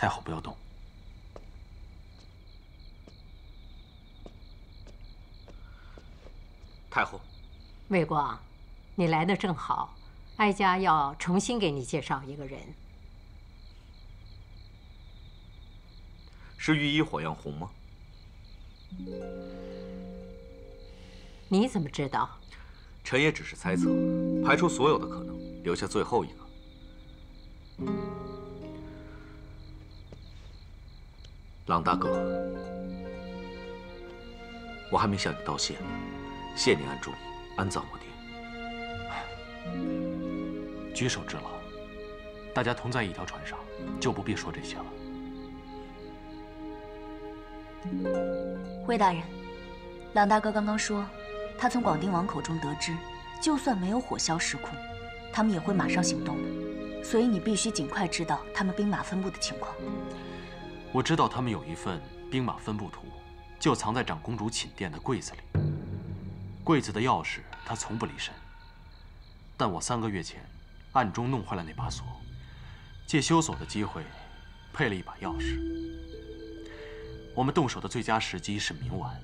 太后不要动。太后，魏光，你来的正好，哀家要重新给你介绍一个人。是御医火焰红吗？你怎么知道？臣也只是猜测，排除所有的可能，留下最后一个。郎大哥，我还没向你道谢，谢你暗中安葬我爹。举手之劳，大家同在一条船上，就不必说这些了。魏大人，郎大哥刚刚说，他从广定王口中得知，就算没有火枭石窟，他们也会马上行动的。所以你必须尽快知道他们兵马分布的情况。我知道他们有一份兵马分布图，就藏在长公主寝殿的柜子里。柜子的钥匙他从不离身，但我三个月前暗中弄坏了那把锁，借修锁的机会，配了一把钥匙。我们动手的最佳时机是明晚。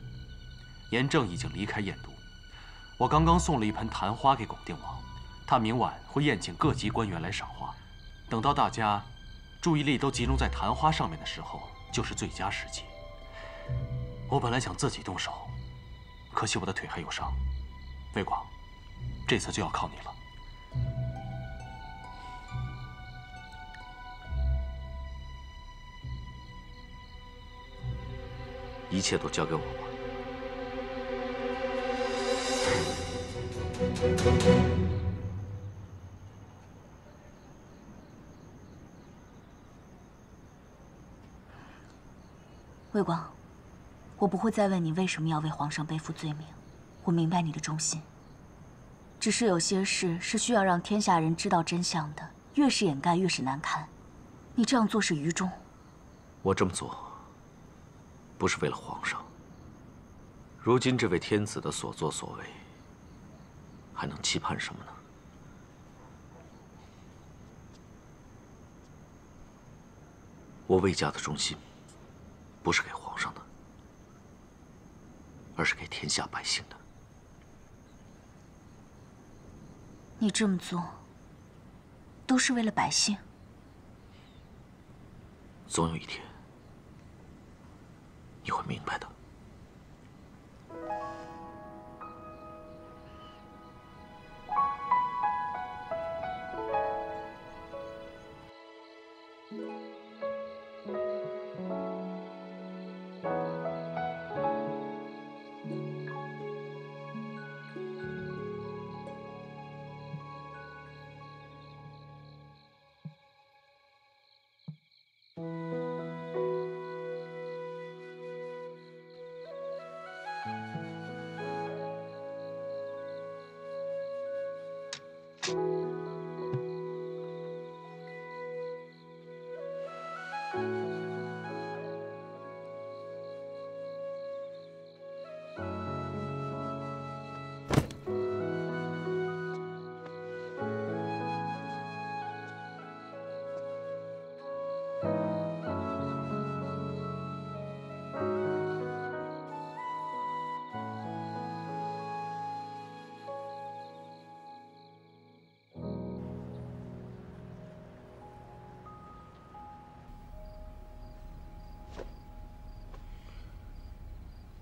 严正已经离开燕都，我刚刚送了一盆昙花给广定王，他明晚会宴请各级官员来赏花。等到大家注意力都集中在昙花上面的时候，就是最佳时机。我本来想自己动手，可惜我的腿还有伤。魏广，这次就要靠你了。一切都交给我吧。魏光，我不会再问你为什么要为皇上背负罪名，我明白你的忠心。只是有些事是需要让天下人知道真相的，越是掩盖越是难堪。你这样做是愚忠。我这么做。不是为了皇上。如今这位天子的所作所为，还能期盼什么呢？我魏家的忠心，不是给皇上的，而是给天下百姓的。你这么做，都是为了百姓。总有一天。你会明白的。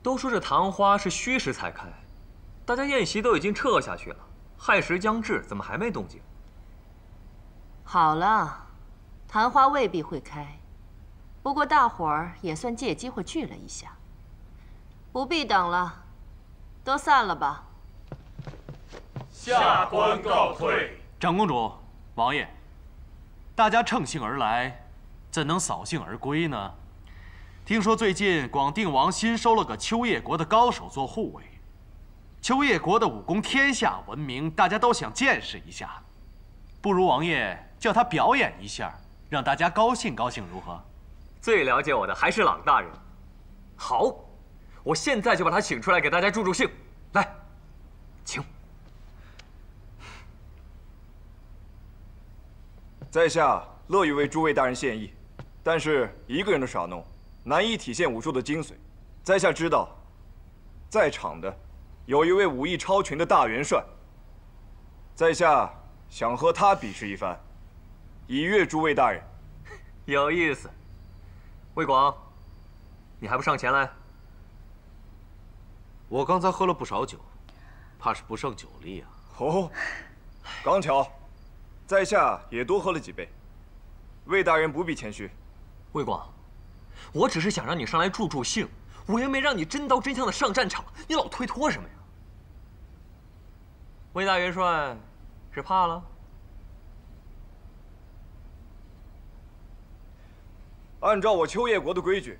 都说这昙花是虚时才开，大家宴席都已经撤下去了，亥时将至，怎么还没动静？好了，昙花未必会开，不过大伙儿也算借机会聚了一下，不必等了，都散了吧。下官告退。长公主、王爷，大家乘兴而来，怎能扫兴而归呢？听说最近广定王新收了个秋叶国的高手做护卫，秋叶国的武功天下闻名，大家都想见识一下。不如王爷叫他表演一下，让大家高兴高兴，如何？最了解我的还是朗大人。好，我现在就把他请出来给大家助助兴。来，请。在下乐于为诸位大人献艺。但是一个人的耍弄，难以体现武术的精髓。在下知道，在场的有一位武艺超群的大元帅。在下想和他比试一番，以悦诸位大人。有意思。魏广，你还不上前来？我刚才喝了不少酒，怕是不胜酒力啊。哦，刚巧，在下也多喝了几杯。魏大人不必谦虚。魏广，我只是想让你上来助助兴，我又没让你真刀真枪的上战场，你老推脱什么呀？魏大元帅，是怕了？按照我秋叶国的规矩，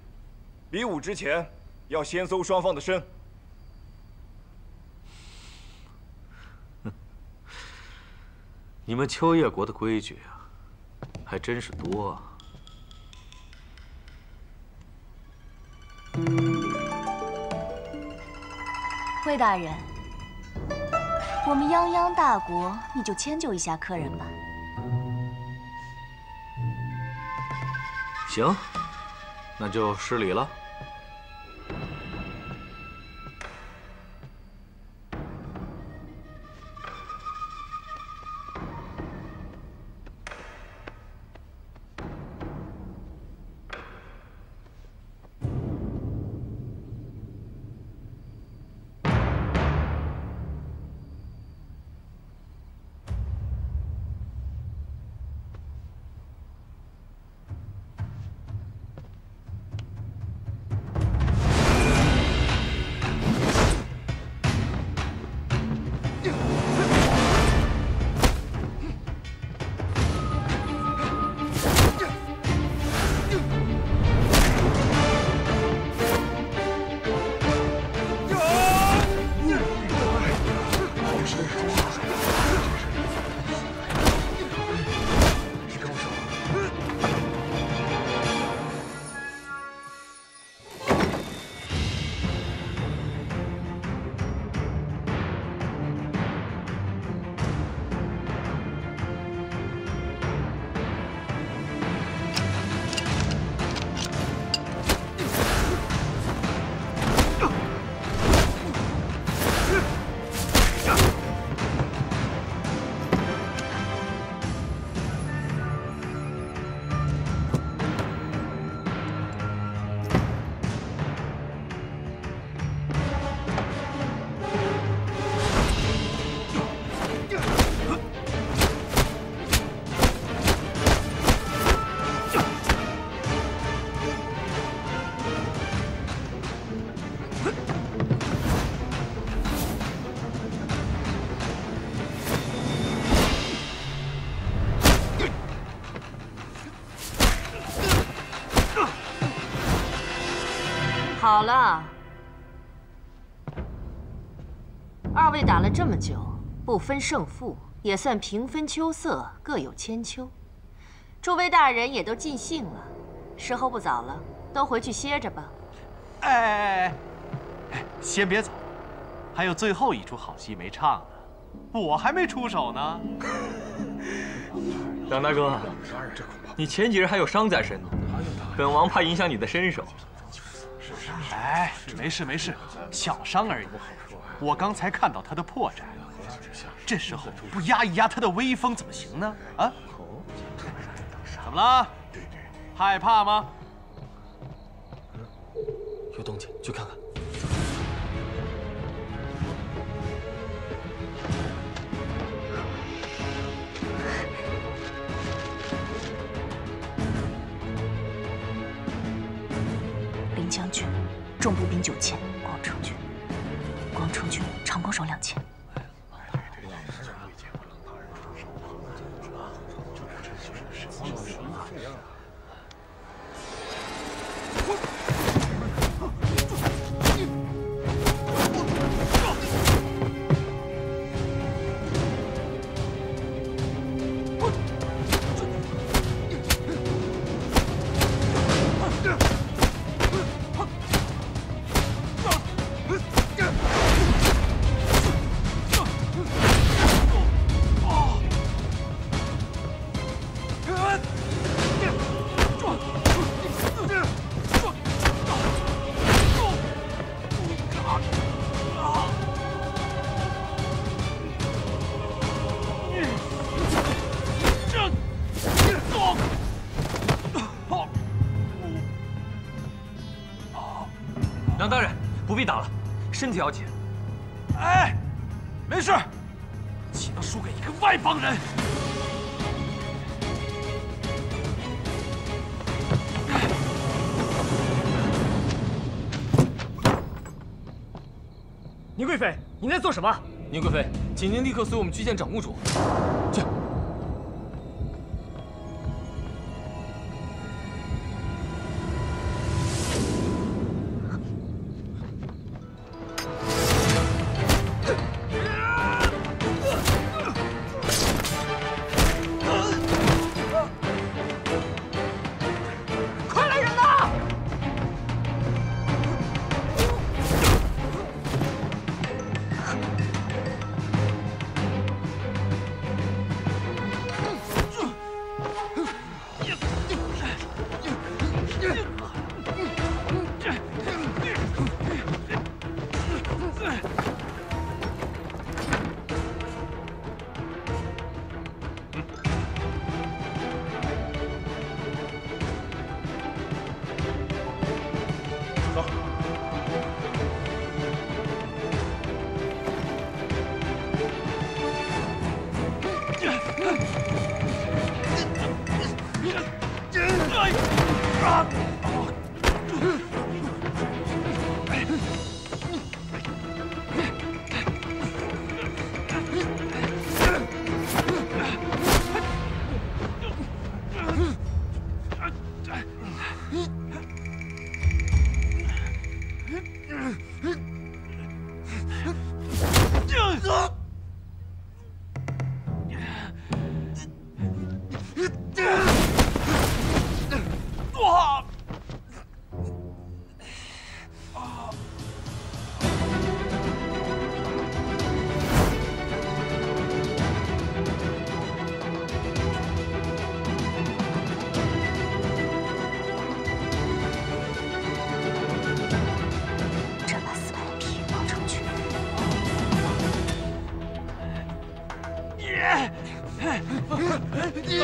比武之前要先搜双方的身。你们秋叶国的规矩啊，还真是多啊！魏大人，我们泱泱大国，你就迁就一下客人吧。行，那就失礼了。好了，二位打了这么久，不分胜负，也算平分秋色，各有千秋。诸位大人也都尽兴了，时候不早了，都回去歇着吧。哎哎哎哎，先别走，还有最后一出好戏没唱呢，我还没出手呢。张大哥，你前几日还有伤在身呢，本王怕影响你的身手。哎，没事没事，小伤而已。我刚才看到他的破绽，这时候不压一压他的威风怎么行呢？啊？怎么了？害怕吗？有动静，去看看。重步兵九千，广成军，广成军长弓手两千。身体要紧。哎，没事，岂能输给一个外邦人？宁贵妃，你在做什么？宁贵妃，请您立刻随我们去见长公主。去。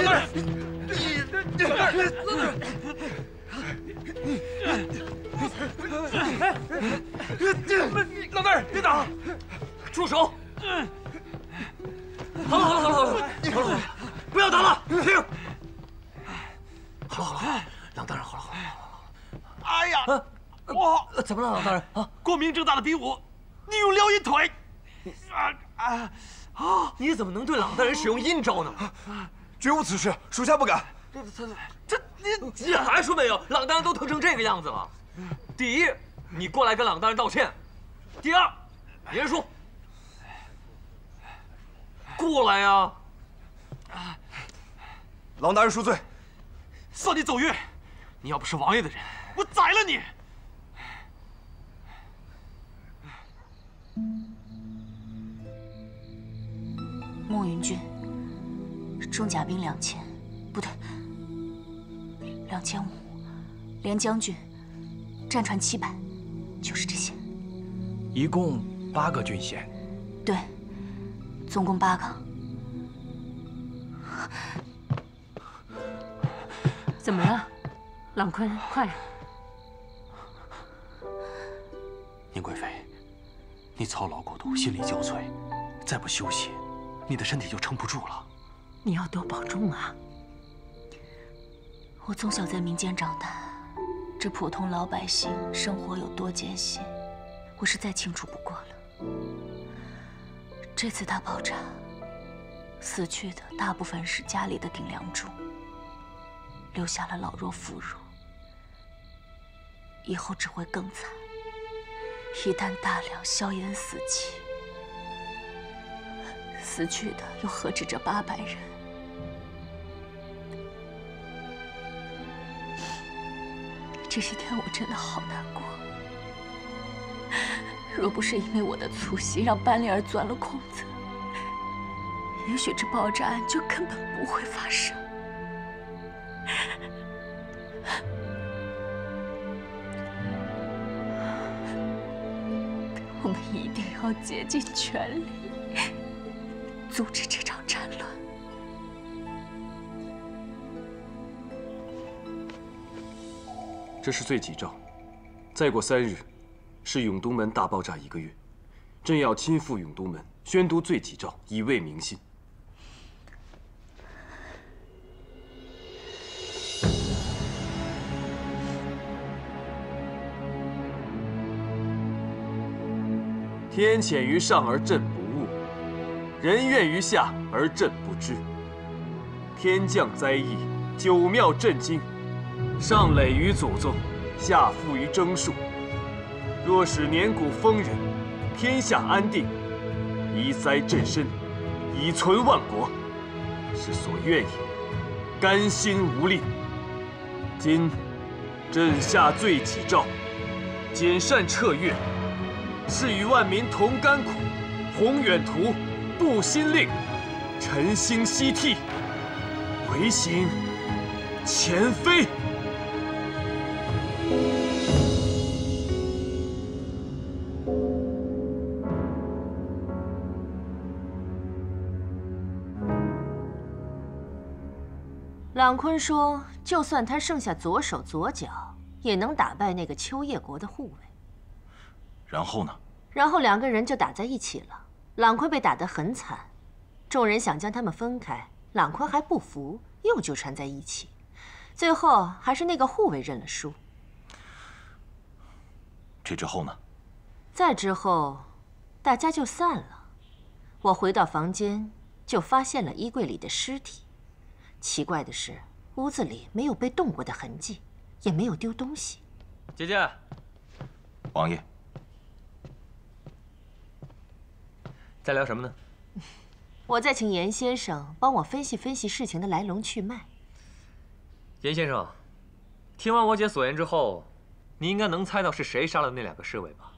老大人，绝无此事，属下不敢。这这这你你还说没有？朗大人都疼成这个样子了。第一，你过来跟朗大人道歉；第二，严叔，过来呀！朗大人恕罪。算你走运，你要不是王爷的人，我宰了你！孟云郡重甲兵两千，不对，两千五，连将军战船七百，就是这些。一共八个军衔。对，总共八个。怎么了，朗坤？快！宁贵妃，你操劳过度，心力交瘁，再不休息，你的身体就撑不住了。你要多保重啊！我从小在民间长大，这普通老百姓生活有多艰辛，我是再清楚不过了。这次大爆炸，死去的大部分是家里的顶梁柱，留下了老弱妇孺。以后只会更惨。一旦大梁硝烟四起，死去的又何止这八百人？这些天我真的好难过。若不是因为我的粗心让班丽儿钻了空子，也许这爆炸案就根本不会发生。我们一定要竭尽全力阻止这场这是罪己诏，再过三日，是永都门大爆炸一个月，朕要亲赴永都门宣读罪己诏，以慰民心。天谴于上而朕不悟，人怨于下而朕不知。天降灾异，九庙震惊，上累于祖宗，下附于征戍。若使年谷丰人，天下安定，移灾镇身，以存万国，是所愿也。甘心无力。今朕下罪己诏，减善撤越。是与万民同甘苦，宏远图，布心令，晨兴夕替，唯行前非。朗坤说，就算他剩下左手左脚，也能打败那个秋叶国的护卫。然后呢？然后两个人就打在一起了。朗坤被打得很惨，众人想将他们分开，朗坤还不服，又纠缠在一起。最后还是那个护卫认了输。这之后呢？再之后，大家就散了。我回到房间，就发现了衣柜里的尸体。奇怪的是，屋子里没有被动过的痕迹，也没有丢东西。姐姐，王爷。在聊什么呢？我在请严先生帮我分析分析事情的来龙去脉。严先生，听完我姐所言之后，你应该能猜到是谁杀了那两个侍卫吧？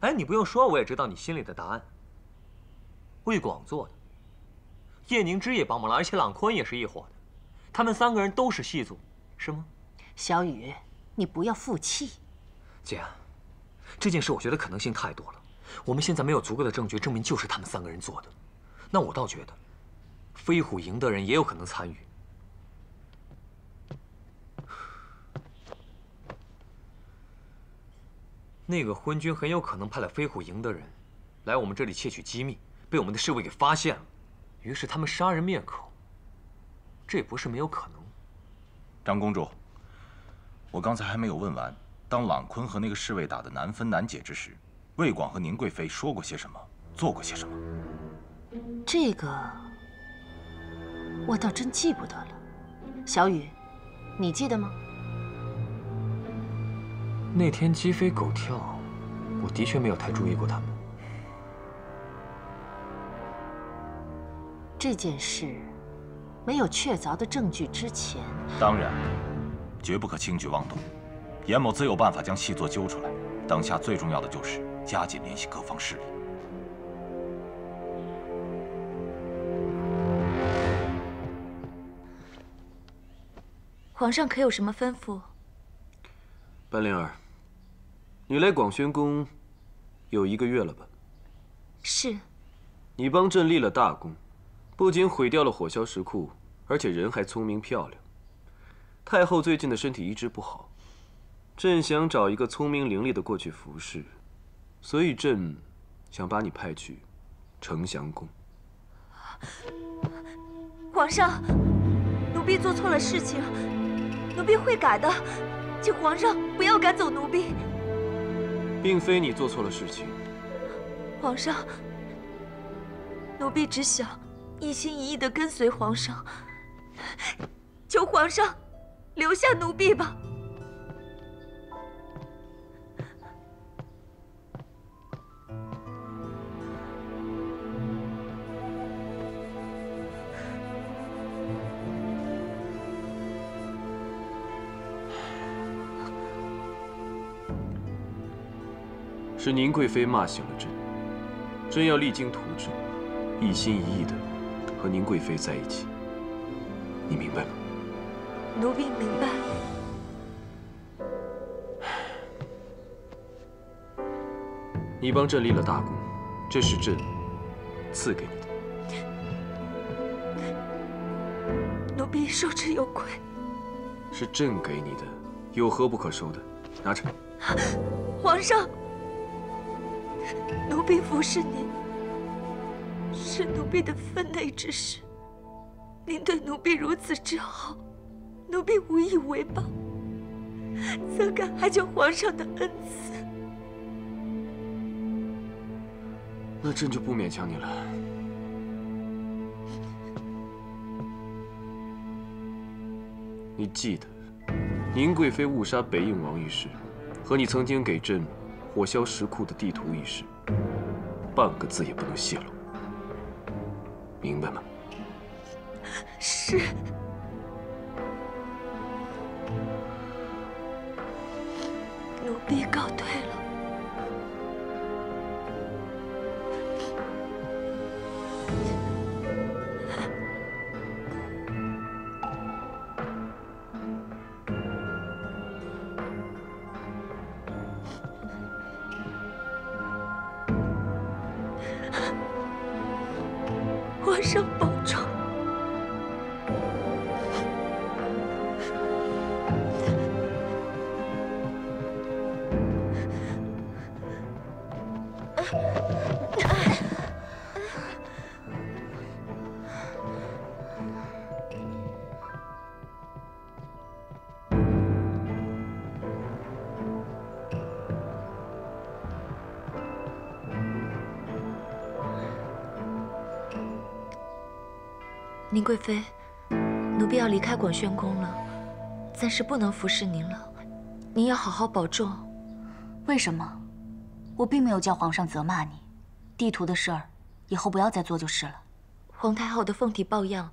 哎，你不用说，我也知道你心里的答案。魏广做的，叶凝之也帮忙了，而且朗坤也是一伙的，他们三个人都是细作，是吗？小雨，你不要负气。姐，这件事我觉得可能性太多了。我们现在没有足够的证据证明就是他们三个人做的，那我倒觉得，飞虎营的人也有可能参与。那个昏君很有可能派了飞虎营的人，来我们这里窃取机密，被我们的侍卫给发现了，于是他们杀人灭口。这也不是没有可能。张公主，我刚才还没有问完，当朗坤和那个侍卫打得难分难解之时。魏广和宁贵妃说过些什么，做过些什么？这个我倒真记不得了。小雨，你记得吗？那天鸡飞狗跳，我的确没有太注意过他们。这件事没有确凿的证据之前，当然，绝不可轻举妄动。严某自有办法将细作揪出来。当下最重要的就是。加紧联系各方势力。皇上可有什么吩咐？班灵儿，你来广宣宫有一个月了吧？是。你帮朕立了大功，不仅毁掉了火硝石窟，而且人还聪明漂亮。太后最近的身体一直不好，朕想找一个聪明伶俐的过去服侍。所以朕想把你派去承祥宫。皇上，奴婢做错了事情，奴婢会改的，请皇上不要赶走奴婢。并非你做错了事情，皇上，奴婢只想一心一意的跟随皇上，求皇上留下奴婢吧。是宁贵妃骂醒了朕，朕要励精图治，一心一意的和宁贵妃在一起。你明白吗？奴婢明白。你帮朕立了大功，这是朕赐给你的。奴婢受之有愧。是朕给你的，有何不可收的？拿着。皇上。奴婢服侍您，是奴婢的分内之事。您对奴婢如此之好，奴婢无以为报，怎敢还求皇上的恩赐？那朕就不勉强你了。你记得，宁贵妃误杀北应王一事，和你曾经给朕火烧石窟的地图一事，半个字也不能泄露，明白吗？是。奴婢告退了。宁贵妃，奴婢要离开广宣宫了，暂时不能服侍您了。您要好好保重。为什么？我并没有叫皇上责骂你。地图的事儿，以后不要再做就是了。皇太后的凤体抱恙，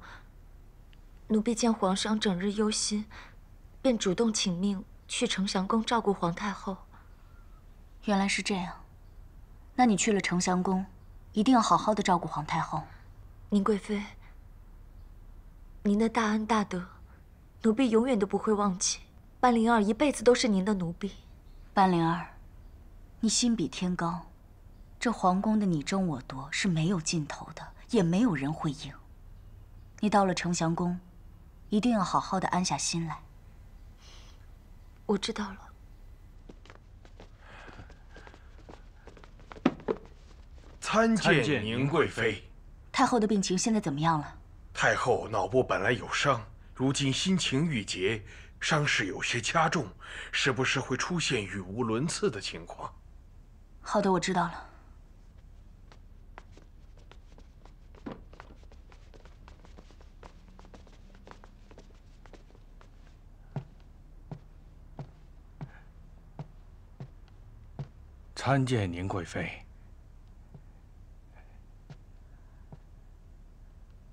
奴婢见皇上整日忧心，便主动请命去承祥宫照顾皇太后。原来是这样，那你去了承祥宫，一定要好好的照顾皇太后。宁贵妃。您的大恩大德，奴婢永远都不会忘记。班灵儿一辈子都是您的奴婢。班灵儿，你心比天高，这皇宫的你争我夺是没有尽头的，也没有人会赢。你到了承祥宫，一定要好好的安下心来。我知道了。参见宁贵妃。太后的病情现在怎么样了？太后脑部本来有伤，如今心情郁结，伤势有些加重，时不时会出现语无伦次的情况。好的，我知道了。参见宁贵妃。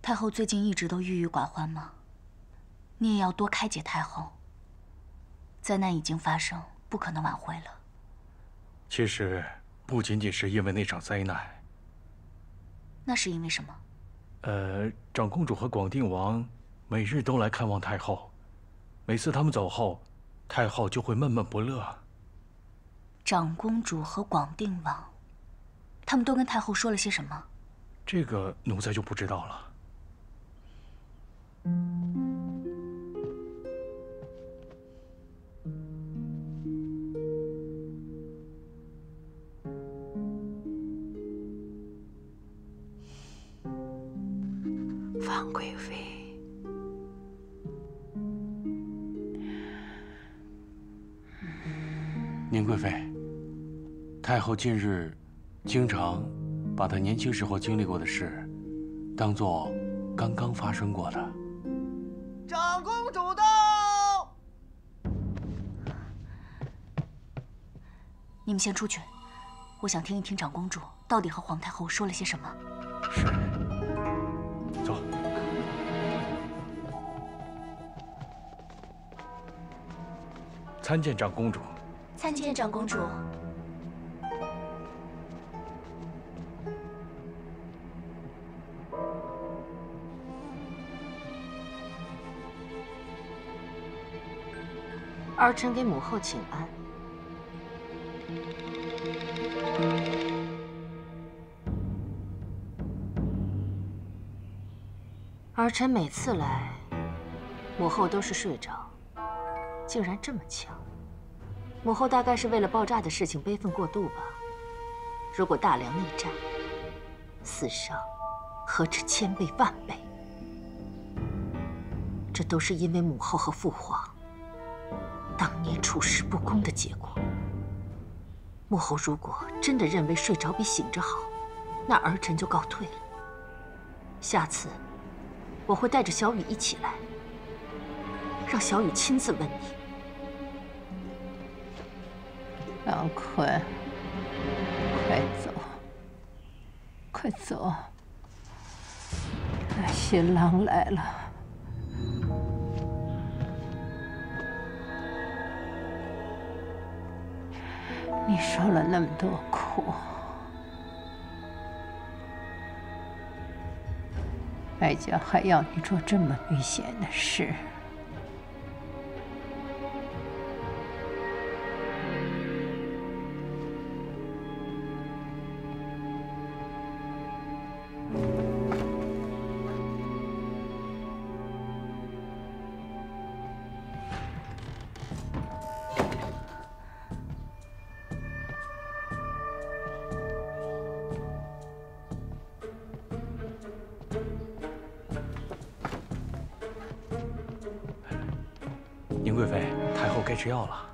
太后最近一直都郁郁寡欢吗？你也要多开解太后。灾难已经发生，不可能挽回了。其实不仅仅是因为那场灾难。那是因为什么？呃，长公主和广定王每日都来看望太后，每次他们走后，太后就会闷闷不乐。长公主和广定王，他们都跟太后说了些什么？这个奴才就不知道了。方贵妃，宁贵妃，太后近日经常把她年轻时候经历过的事，当做刚刚发生过的。长公主到，你们先出去，我想听一听长公主到底和皇太后说了些什么。是。走。参见长公主。参见长公主。儿臣给母后请安。儿臣每次来，母后都是睡着，竟然这么巧。母后大概是为了爆炸的事情悲愤过度吧？如果大梁内战，死伤何止千倍万倍？这都是因为母后和父皇当年处事不公的结果。母后如果真的认为睡着比醒着好，那儿臣就告退了。下次我会带着小雨一起来，让小雨亲自问你。郎坤，快走，快走！新郎来了。你受了那么多苦，哀家还要你做这么危险的事。该吃药了。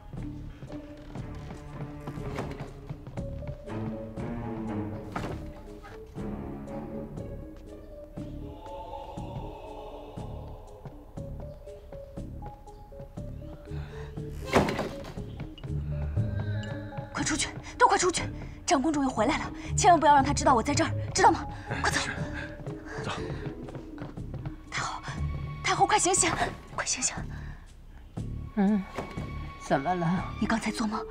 快出去，都快出去！长公主又回来了，千万不要让她知道我在这儿，知道吗？快走！走。太后，太后，快醒醒，快醒醒！嗯，怎么了？你刚才做梦，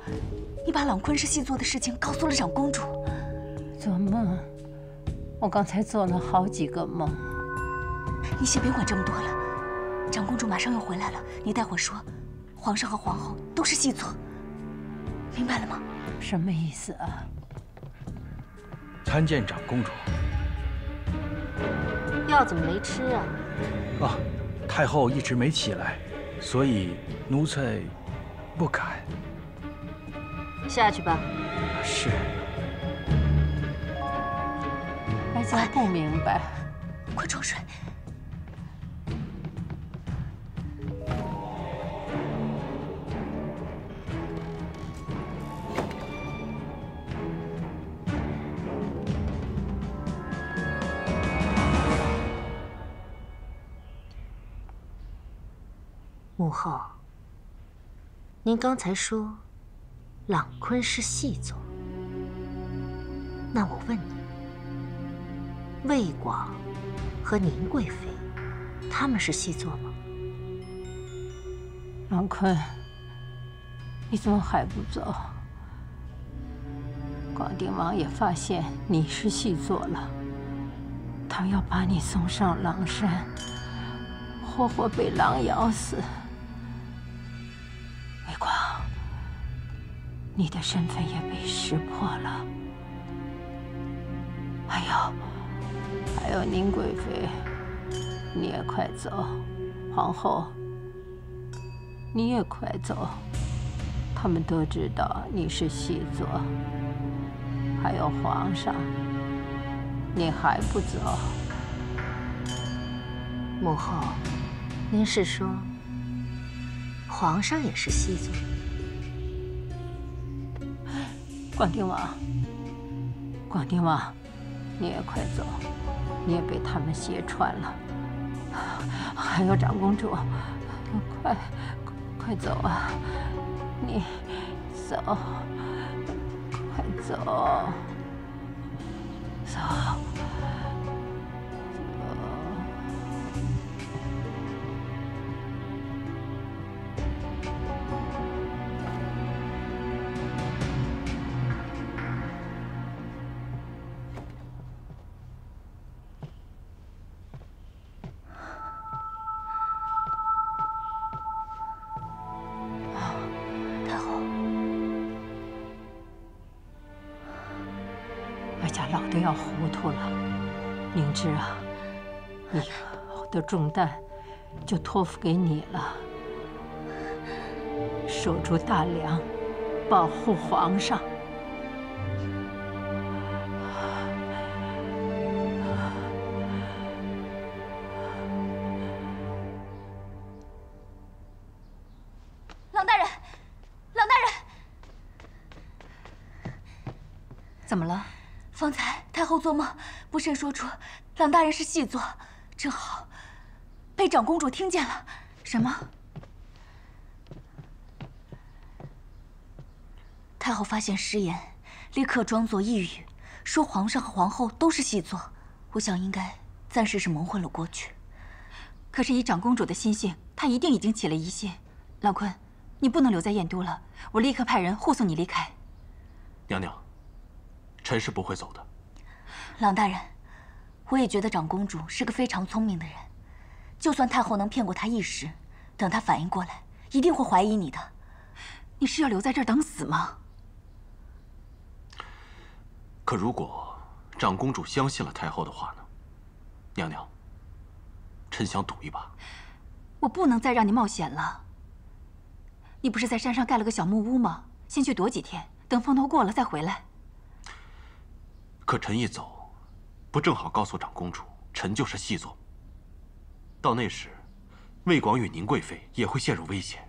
你把朗坤是细作的事情告诉了长公主。做梦？我刚才做了好几个梦。你先别管这么多了，长公主马上又回来了，你待会儿说，皇上和皇后都是细作，明白了吗？什么意思啊？参见长公主。药怎么没吃啊？啊，太后一直没起来，所以奴才不敢。下去吧。是。哀家不明白。快装睡。母后，您刚才说朗坤是细作，那我问你，魏广和宁贵妃，他们是细作吗？朗坤，你怎么还不走？广定王爷发现你是细作了，他要把你送上狼山，活活被狼咬死。你的身份也被识破了。还有，还有宁贵妃，你也快走。皇后，你也快走。他们都知道你是细作。还有皇上，你还不走？母后，您是说皇上也是细作？广定王，广定王，你也快走，你也被他们揭穿了。还有长公主，快，快走啊！你走。快，走，家老的要糊涂了，明芝啊，以后的重担就托付给你了，守住大梁，保护皇上。不慎说出朗大人是细作，正好被长公主听见了。什么？太后发现失言，立刻装作抑郁，说皇上和皇后都是细作。我想应该暂时是蒙混了过去。可是以长公主的心性，她一定已经起了疑心。郎坤，你不能留在燕都了，我立刻派人护送你离开。娘娘，臣是不会走的。朗大人，我也觉得长公主是个非常聪明的人，就算太后能骗过她一时，等她反应过来，一定会怀疑你的。你是要留在这儿等死吗？可如果长公主相信了太后的话呢？娘娘，臣想赌一把。我不能再让你冒险了。你不是在山上盖了个小木屋吗？先去躲几天，等风头过了再回来。可臣一走，不正好告诉长公主，臣就是细作？到那时，魏广与宁贵妃也会陷入危险，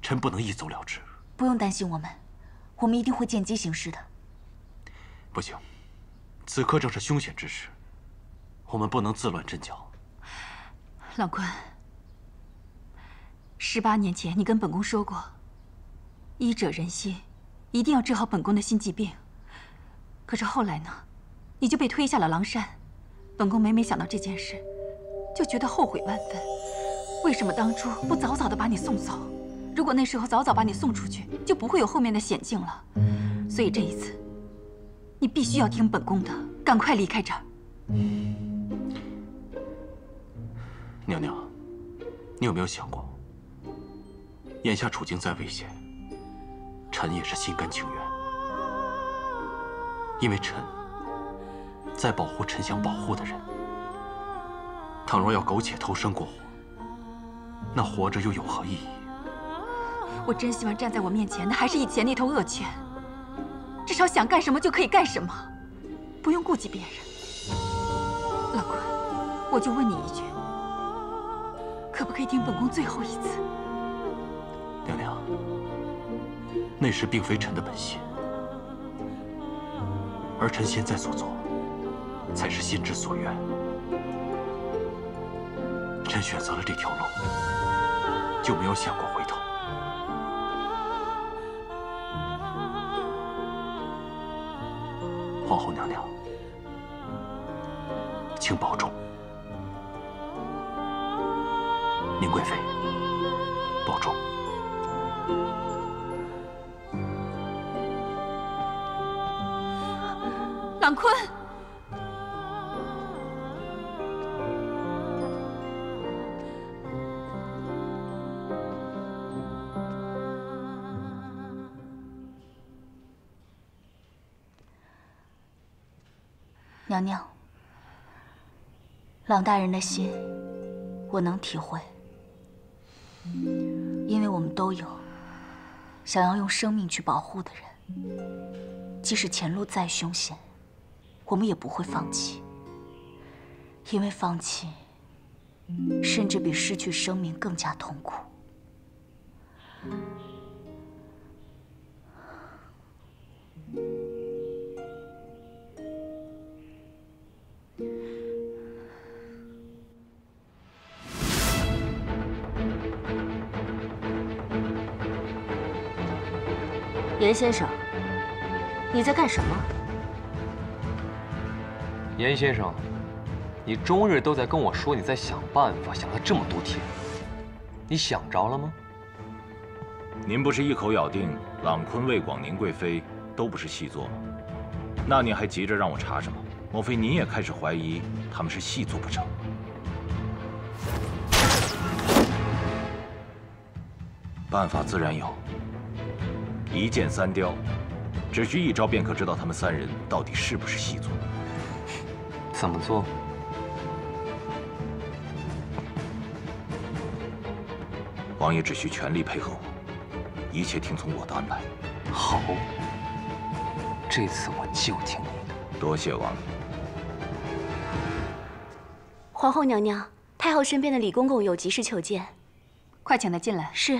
臣不能一走了之。不用担心我们，我们一定会见机行事的。不行，此刻正是凶险之时，我们不能自乱阵脚。老坤，十八年前你跟本宫说过，医者仁心，一定要治好本宫的心疾病。可是后来呢，你就被推下了狼山。本宫每每想到这件事，就觉得后悔万分。为什么当初不早早的把你送走？如果那时候早早把你送出去，就不会有后面的险境了。所以这一次，你必须要听本宫的，赶快离开这儿。娘娘，你有没有想过，眼下处境再危险，臣也是心甘情愿，因为臣在保护臣想保护的人。倘若要苟且偷生过活，那活着又有何意义？我真希望站在我面前的还是以前那头恶犬，至少想干什么就可以干什么，不用顾及别人。老关，我就问你一句，可不可以听本宫最后一次？娘娘，那时并非臣的本心，而臣现在所做，才是心之所愿。臣选择了这条路，就没有想过回头。皇后娘娘，请保重。宁贵妃，保重。朗坤，娘娘，朗大人的心，我能体会，因为我们都有想要用生命去保护的人，即使前路再凶险，我们也不会放弃，因为放弃，甚至比失去生命更加痛苦。先生，你在干什么？严先生，你终日都在跟我说你在想办法，想了这么多天，你想着了吗？您不是一口咬定朗坤、魏广、宁贵妃都不是细作吗？那你还急着让我查什么？莫非您也开始怀疑他们是细作不成？办法自然有，一箭三雕，只需一招便可知道他们三人到底是不是细作。怎么做？王爷只需全力配合我，一切听从我的安排。好，这次我就听你的。多谢王爷。皇后娘娘，太后身边的李公公有急事求见，快请他进来。是。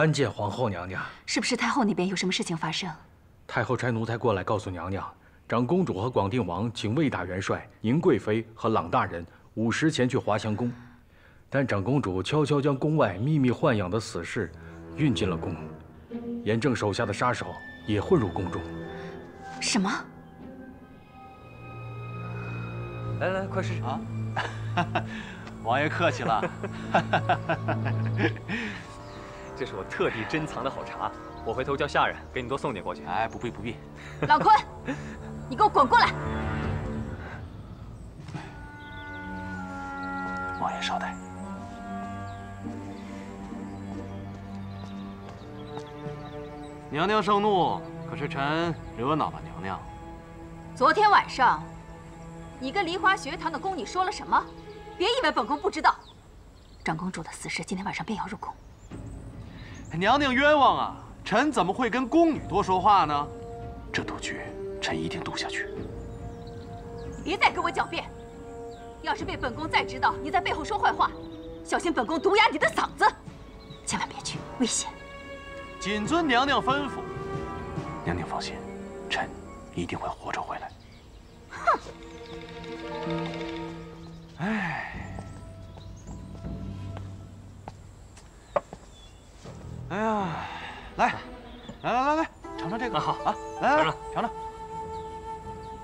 参见皇后娘娘。是不是太后那边有什么事情发生？太后差奴才过来告诉娘娘，长公主和广定王请魏大元帅、宁贵妃和朗大人午时前去华祥宫，但长公主悄悄将宫外秘密豢养的死士运进了宫，严正手下的杀手也混入宫中。什么？来来，快试试啊！王爷客气了。这是我特地珍藏的好茶，我回头叫下人给你多送点过去。哎，不必不必。老坤，你给我滚过来！王爷稍待。娘娘盛怒，可是臣惹恼了娘娘。昨天晚上，你跟梨花学堂的宫女说了什么？别以为本宫不知道。长公主的死士今天晚上便要入宫。娘娘冤枉啊！臣怎么会跟宫女多说话呢？这赌局，臣一定赌下去。你别再跟我狡辩！要是被本宫再知道你在背后说坏话，小心本宫毒哑你的嗓子！千万别去，危险！谨遵娘娘吩咐。娘娘放心，臣一定会活着回来。哼！哎。哎呀，来，来来来来，尝尝这个，好啊，来来尝尝尝。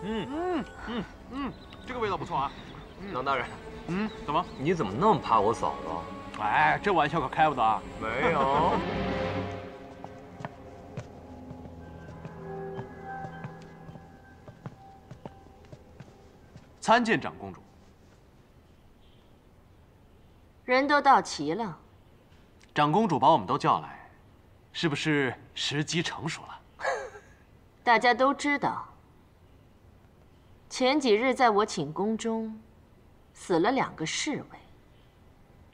嗯嗯嗯嗯，这个味道不错啊。郎大人，嗯，怎么？你怎么那么怕我嫂子？哎，这玩笑可开不得啊。没有。参见长公主。人都到齐了。长公主把我们都叫来，是不是时机成熟了？大家都知道，前几日在我寝宫中死了两个侍卫，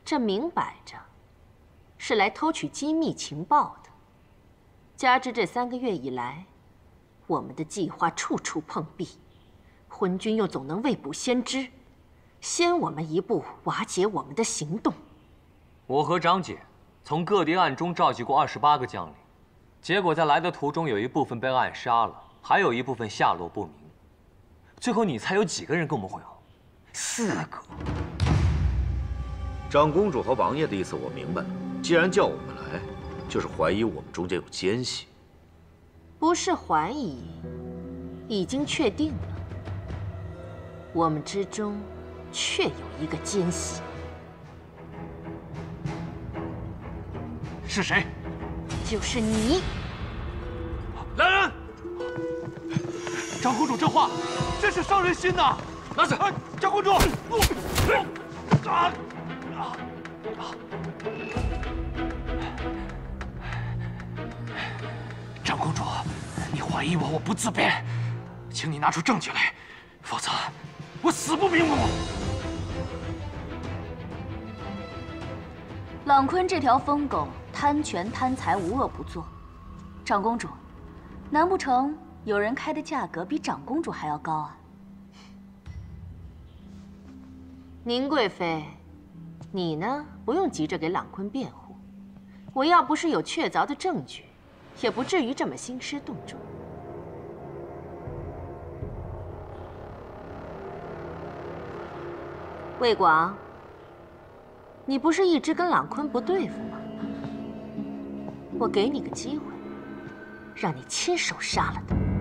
这明摆着是来偷取机密情报的。加之这三个月以来，我们的计划处处碰壁，昏君又总能未卜先知，先我们一步瓦解我们的行动。我和张姐。从各地暗中召集过二十八个将领，结果在来的途中有一部分被暗杀了，还有一部分下落不明。最后你猜有几个人跟我们会合？四个。长公主和王爷的意思我明白了，既然叫我们来，就是怀疑我们中间有奸细。不是怀疑，已经确定了，我们之中确有一个奸细。是谁？就是你。来人！长公主这话真是伤人心呐！拿下！长公主！啊！长公主，你怀疑我，我不自卑，请你拿出证据来，否则我死不瞑目。朗坤这条疯狗。贪权贪财无恶不作，长公主，难不成有人开的价格比长公主还要高啊？宁贵妃，你呢？不用急着给朗坤辩护，我要不是有确凿的证据，也不至于这么兴师动众。魏广，你不是一直跟朗坤不对付吗？我给你个机会，让你亲手杀了他。